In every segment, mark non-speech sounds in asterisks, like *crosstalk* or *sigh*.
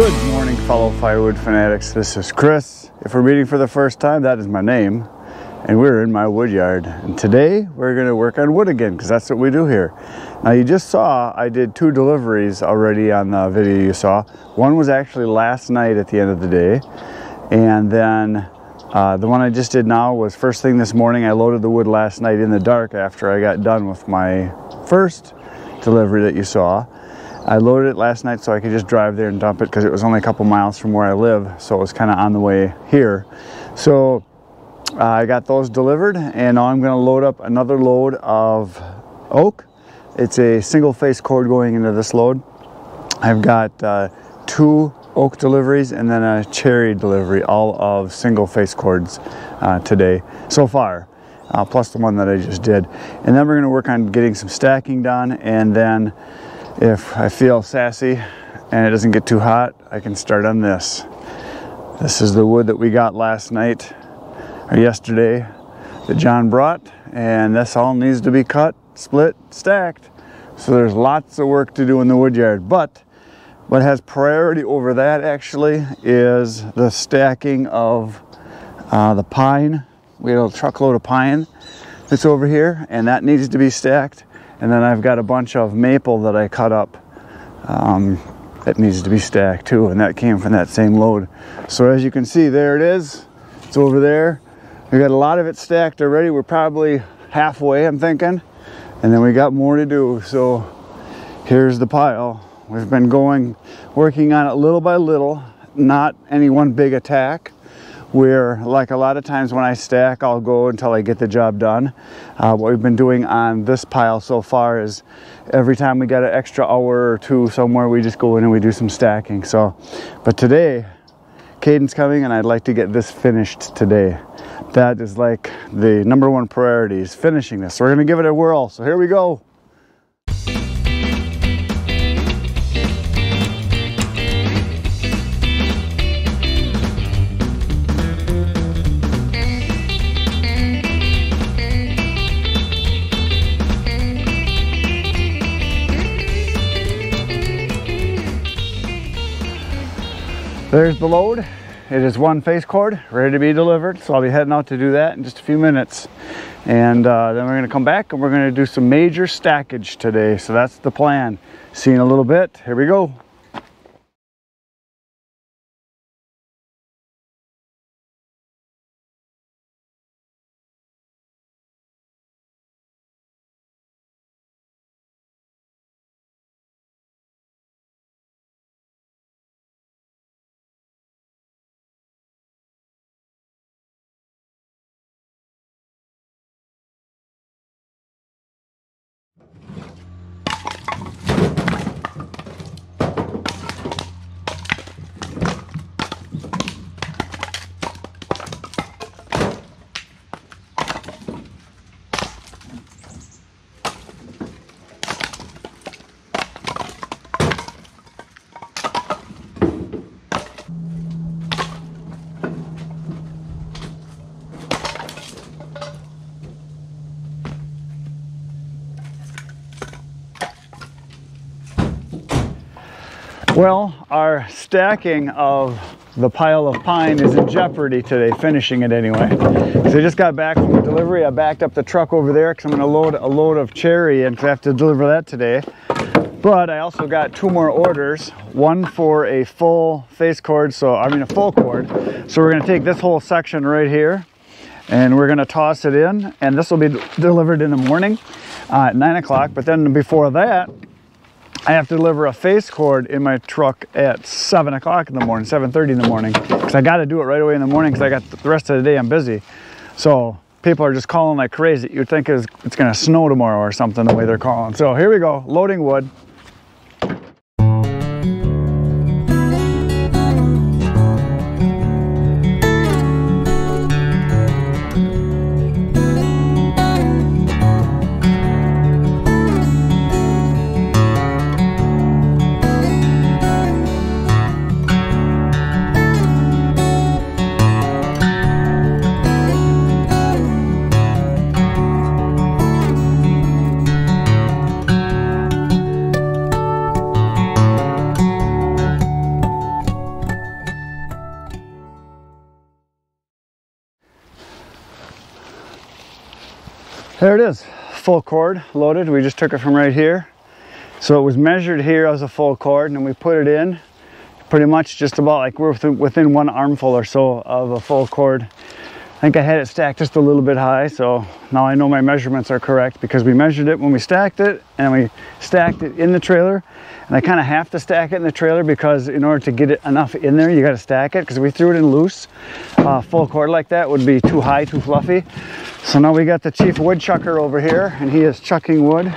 Good morning, fellow firewood fanatics. This is Chris. If we're meeting for the first time, that is my name. And we're in my wood yard. And today we're going to work on wood again because that's what we do here. Now, you just saw I did two deliveries already on the video you saw. One was actually last night at the end of the day. And then uh, the one I just did now was first thing this morning. I loaded the wood last night in the dark after I got done with my first delivery that you saw. I loaded it last night so I could just drive there and dump it because it was only a couple miles from where I live. So it was kind of on the way here. So uh, I got those delivered and now I'm going to load up another load of oak. It's a single face cord going into this load. I've got uh, two oak deliveries and then a cherry delivery, all of single face cords uh, today so far. Uh, plus the one that I just did. And then we're going to work on getting some stacking done and then if I feel sassy and it doesn't get too hot, I can start on this. This is the wood that we got last night or yesterday that John brought, and this all needs to be cut, split, stacked. So there's lots of work to do in the wood yard. But what has priority over that actually is the stacking of uh, the pine. We had a truckload of pine that's over here, and that needs to be stacked. And then I've got a bunch of maple that I cut up um, that needs to be stacked too. And that came from that same load. So as you can see, there it is. It's over there. We got a lot of it stacked already. We're probably halfway, I'm thinking. And then we got more to do. So here's the pile. We've been going, working on it little by little, not any one big attack where like a lot of times when I stack I'll go until I get the job done. Uh, what we've been doing on this pile so far is every time we get an extra hour or two somewhere we just go in and we do some stacking. So, but today Caden's coming and I'd like to get this finished today. That is like the number one priority is finishing this. So we're gonna give it a whirl. So here we go. There's the load. It is one face cord ready to be delivered. So I'll be heading out to do that in just a few minutes. And uh, then we're gonna come back and we're gonna do some major stackage today. So that's the plan. See you in a little bit. Here we go. Well, our stacking of the pile of pine is in jeopardy today, finishing it anyway. So I just got back from the delivery. I backed up the truck over there because I'm going to load a load of cherry and I have to deliver that today. But I also got two more orders, one for a full face cord, so I mean a full cord. So we're going to take this whole section right here and we're going to toss it in and this will be delivered in the morning uh, at 9 o'clock. But then before that, I have to deliver a face cord in my truck at 7 o'clock in the morning, 7.30 in the morning, because I got to do it right away in the morning because I got the rest of the day I'm busy. So people are just calling like crazy. You'd think it's, it's going to snow tomorrow or something the way they're calling. So here we go, loading wood. There it is, full cord loaded. We just took it from right here. So it was measured here as a full cord and then we put it in pretty much just about like we're within one armful or so of a full cord. I think I had it stacked just a little bit high, so now I know my measurements are correct because we measured it when we stacked it and we stacked it in the trailer. And I kind of have to stack it in the trailer because in order to get it enough in there, you got to stack it because we threw it in loose, uh, full cord like that would be too high, too fluffy. So now we got the chief woodchucker over here and he is chucking wood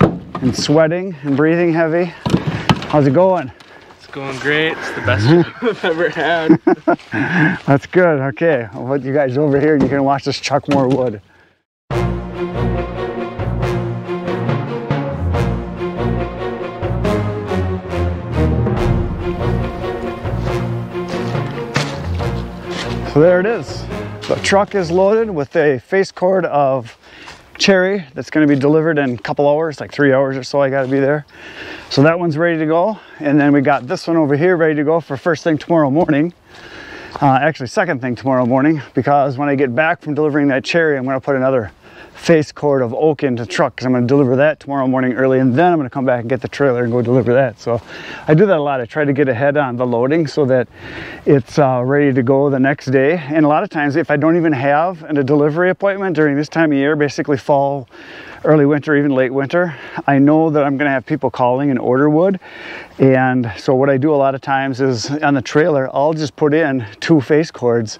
and sweating and breathing heavy. How's it going? Going great. It's the best mm-hmm. *laughs* I've ever had. *laughs* That's good. Okay, I'll put you guys over here and you can watch us chuck more wood. So there it is. The truck is loaded with a face cord of cherry that's going to be delivered in a couple hours, like three hours or so I got to be there. So that one's ready to go. And then we got this one over here ready to go for first thing tomorrow morning. Uh, actually second thing tomorrow morning because when I get back from delivering that cherry, I'm going to put another face cord of oak into truck because I'm going to deliver that tomorrow morning early and then I'm going to come back and get the trailer and go deliver that. So I do that a lot. I try to get ahead on the loading so that it's uh, ready to go the next day. And a lot of times if I don't even have a delivery appointment during this time of year, basically fall early winter, even late winter, I know that I'm gonna have people calling and order wood. And so what I do a lot of times is on the trailer, I'll just put in two face cords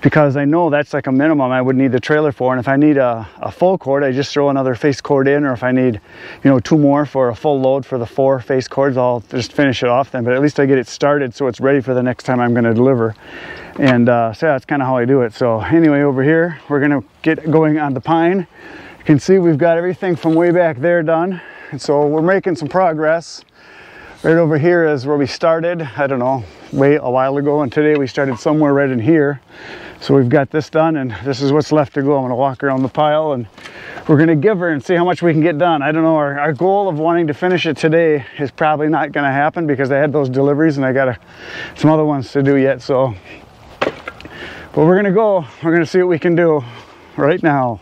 because I know that's like a minimum I would need the trailer for. And if I need a, a full cord, I just throw another face cord in, or if I need, you know, two more for a full load for the four face cords, I'll just finish it off then. But at least I get it started so it's ready for the next time I'm gonna deliver. And uh, so that's kind of how I do it. So anyway, over here, we're gonna get going on the pine can see we've got everything from way back there done. And so we're making some progress. Right over here is where we started, I don't know, way a while ago. And today we started somewhere right in here. So we've got this done and this is what's left to go. I'm gonna walk around the pile and we're gonna give her and see how much we can get done. I don't know, our, our goal of wanting to finish it today is probably not gonna happen because I had those deliveries and I got a, some other ones to do yet. So, but we're gonna go, we're gonna see what we can do right now.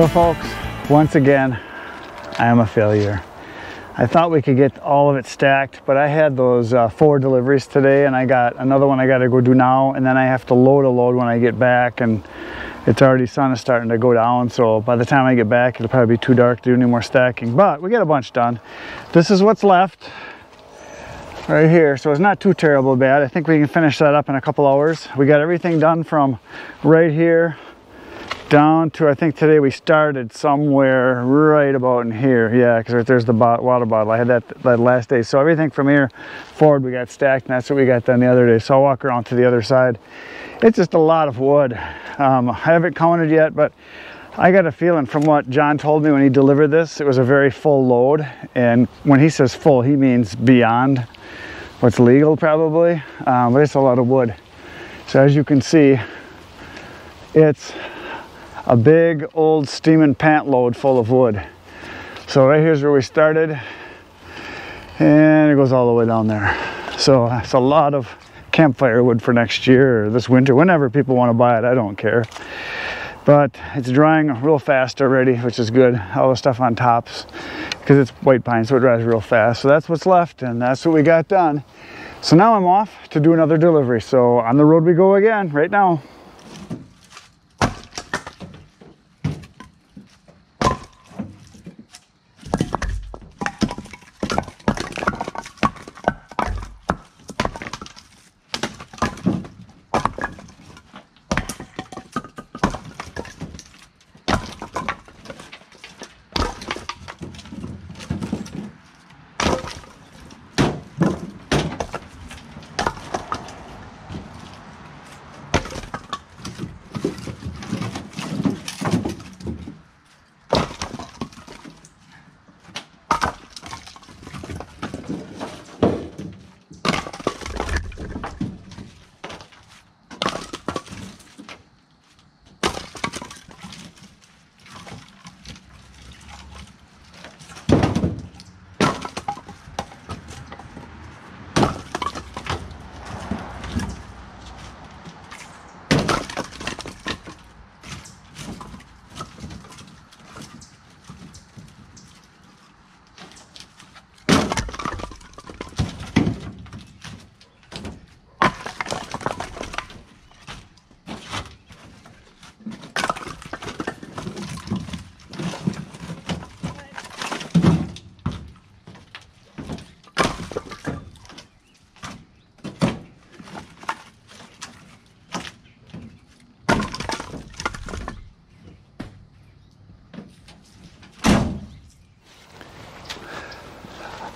Well, folks, once again, I am a failure. I thought we could get all of it stacked, but I had those uh, four deliveries today and I got another one I got to go do now and then I have to load a load when I get back and it's already sun is starting to go down so by the time I get back it'll probably be too dark to do any more stacking but we got a bunch done. This is what's left right here so it's not too terrible bad. I think we can finish that up in a couple hours. We got everything done from right here down to, I think today we started somewhere right about in here. Yeah, because right there's the water bottle. I had that, that last day. So everything from here forward we got stacked and that's what we got done the other day. So I'll walk around to the other side. It's just a lot of wood. Um, I haven't counted yet, but I got a feeling from what John told me when he delivered this, it was a very full load. And when he says full, he means beyond what's legal probably, um, but it's a lot of wood. So as you can see, it's a big old steaming pant load full of wood. So right here's where we started and it goes all the way down there. So uh, it's a lot of campfire wood for next year or this winter, whenever people want to buy it, I don't care. But it's drying real fast already, which is good. All the stuff on tops, because it's white pine, so it dries real fast. So that's what's left, and that's what we got done. So now I'm off to do another delivery. So on the road we go again right now.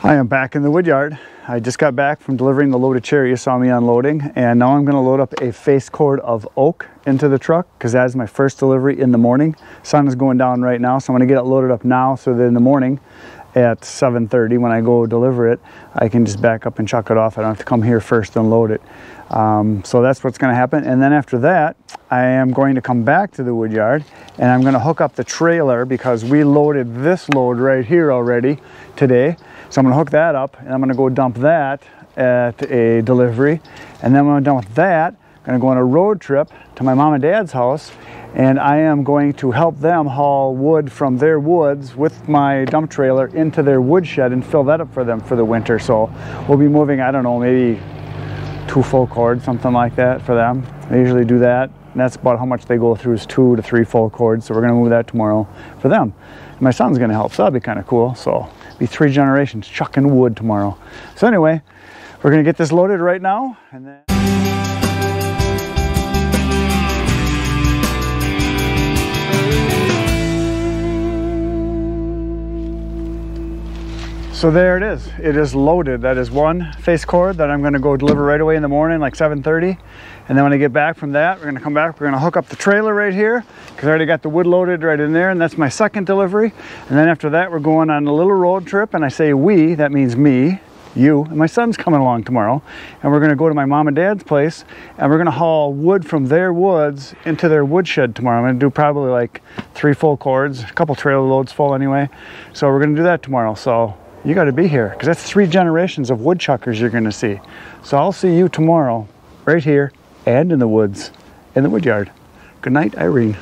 I am back in the wood yard. I just got back from delivering the loaded cherry you saw me unloading and now I'm going to load up a face cord of oak into the truck because that is my first delivery in the morning. Sun is going down right now so I'm going to get it loaded up now so that in the morning at 7.30 when I go deliver it I can just back up and chuck it off. I don't have to come here first and load it. Um, so that's what's going to happen and then after that I am going to come back to the wood yard and I'm going to hook up the trailer because we loaded this load right here already today so I'm gonna hook that up and I'm gonna go dump that at a delivery. And then when I'm done with that, I'm gonna go on a road trip to my mom and dad's house and I am going to help them haul wood from their woods with my dump trailer into their woodshed and fill that up for them for the winter. So we'll be moving, I don't know, maybe two full cords, something like that for them. I usually do that. And that's about how much they go through is two to three full cords. So we're gonna move that tomorrow for them. And my son's gonna help, so that'll be kind of cool. So be three generations chucking wood tomorrow. So anyway, we're gonna get this loaded right now and then So there it is. It is loaded. That is one face cord that I'm going to go deliver right away in the morning, like 7.30. And then when I get back from that, we're going to come back. We're going to hook up the trailer right here because I already got the wood loaded right in there. And that's my second delivery. And then after that, we're going on a little road trip. And I say we, that means me, you, and my son's coming along tomorrow. And we're going to go to my mom and dad's place. And we're going to haul wood from their woods into their woodshed tomorrow. I'm going to do probably like three full cords, a couple trailer loads full anyway. So we're going to do that tomorrow. So you got to be here because that's three generations of woodchuckers you're going to see. So I'll see you tomorrow right here and in the woods in the woodyard. Good night, Irene.